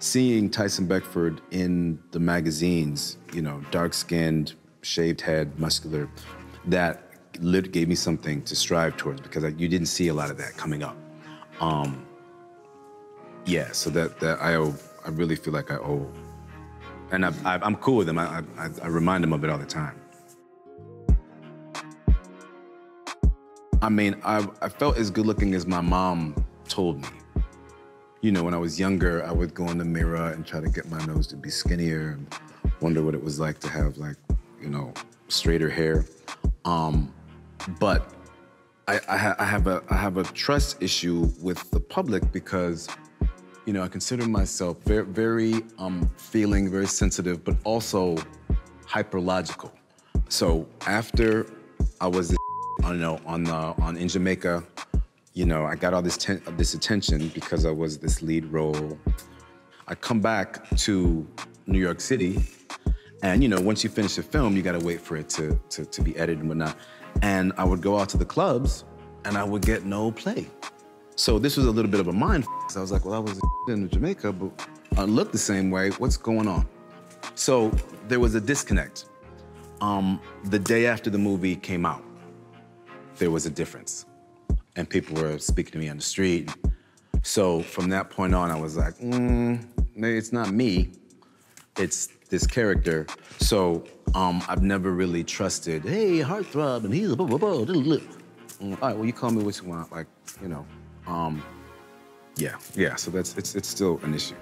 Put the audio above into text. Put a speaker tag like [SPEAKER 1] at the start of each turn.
[SPEAKER 1] Seeing Tyson Beckford in the magazines, you know, dark-skinned, shaved head, muscular, that lit gave me something to strive towards because I, you didn't see a lot of that coming up. Um, yeah, so that that I owe, I really feel like I owe, and I, I, I'm cool with him. I, I, I remind him of it all the time. I mean, I, I felt as good looking as my mom told me. You know, when I was younger, I would go in the mirror and try to get my nose to be skinnier and wonder what it was like to have like, you know, straighter hair. Um, but I, I, I have a I have a trust issue with the public because, you know, I consider myself very very um, feeling, very sensitive, but also hyperlogical. So after I was, don't know, on the on in Jamaica, you know, I got all this this attention because I was this lead role. I come back to New York City, and you know, once you finish a film, you got to wait for it to, to to be edited and whatnot. And I would go out to the clubs, and I would get no play. So this was a little bit of a mind. I was like, well, I was in Jamaica, but I look the same way. What's going on? So there was a disconnect. Um, the day after the movie came out, there was a difference. And people were speaking to me on the street. So from that point on, I was like, mm, maybe it's not me, it's this character. So um, I've never really trusted, hey, heartthrob, and he's a blah, blah, blah, blah. Mm, all right, well, you call me what you want, like, you know. Um, yeah, yeah, so that's, it's, it's still an issue.